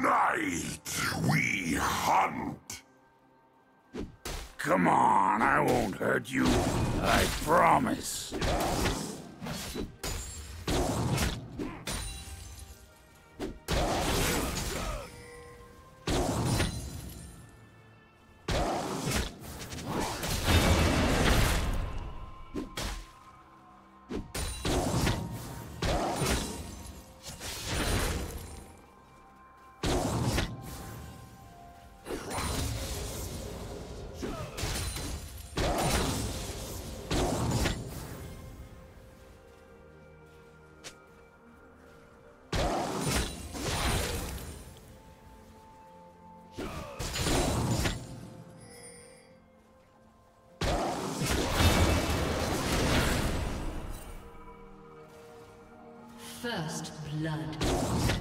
Tonight, we hunt. Come on, I won't hurt you. I promise. First blood.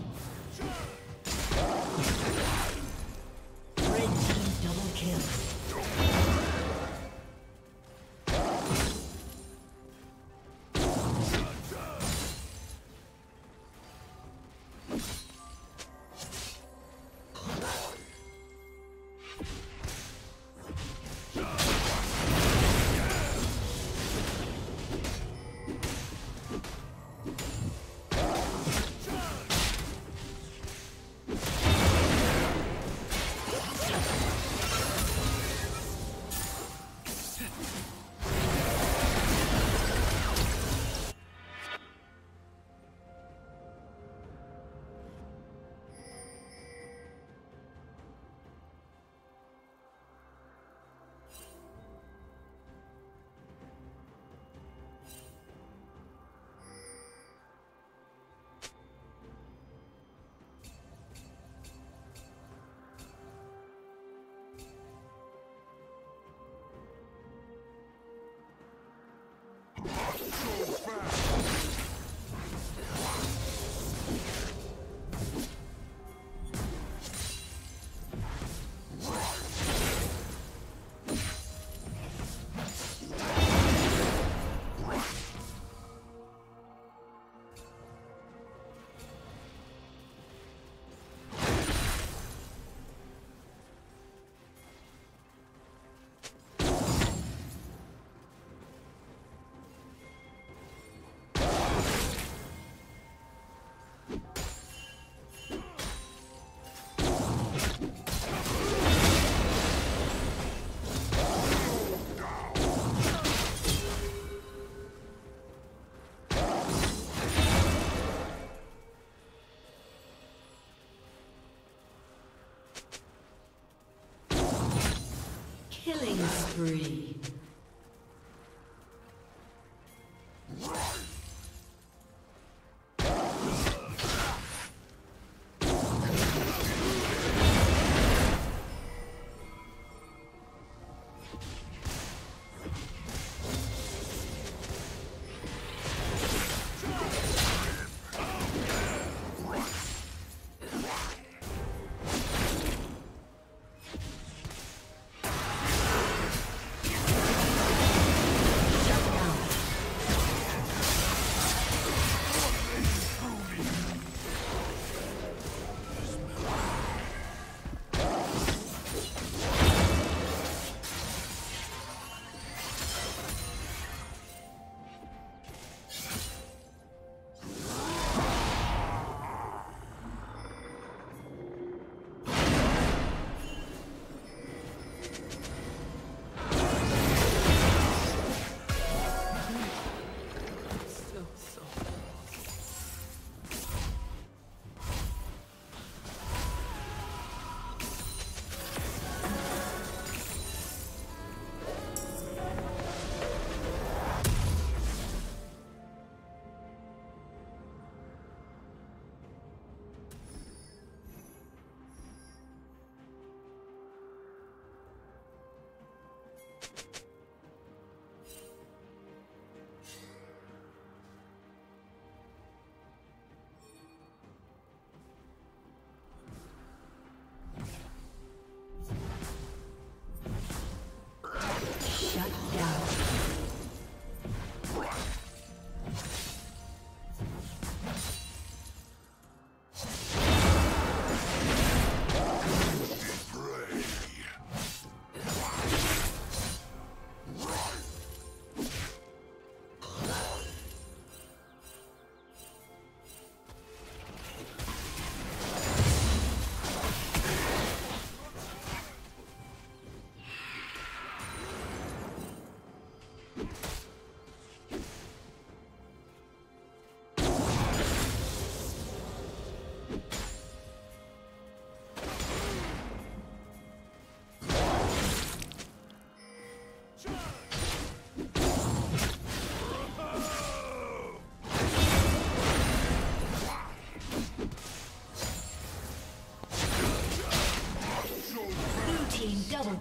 Killing spree.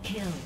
Kill.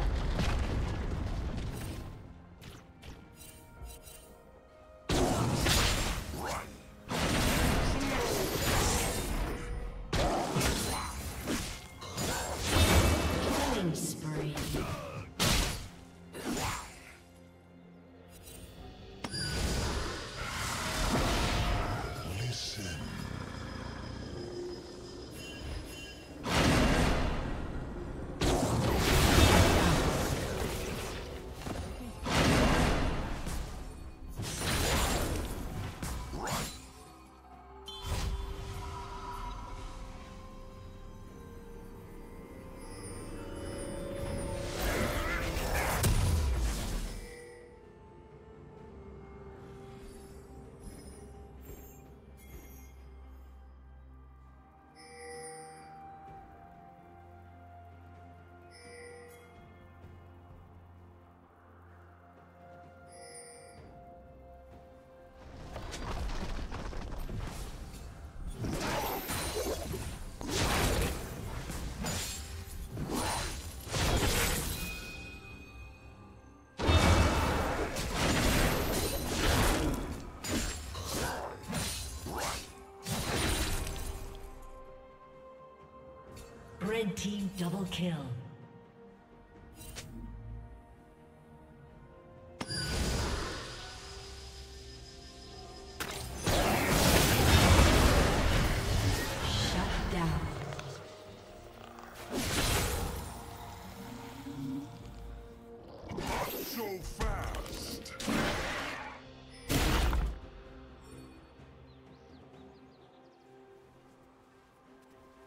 Team double kill.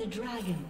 The dragon.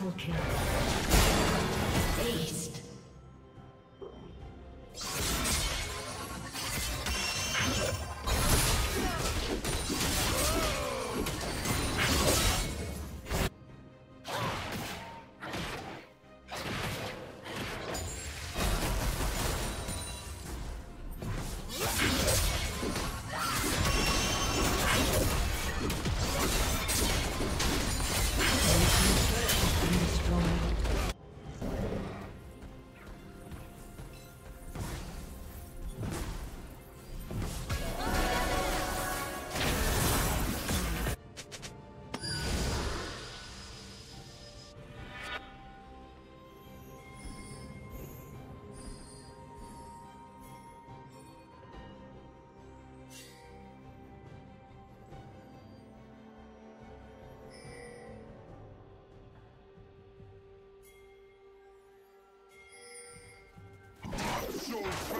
Triple kill. Aced. Fast.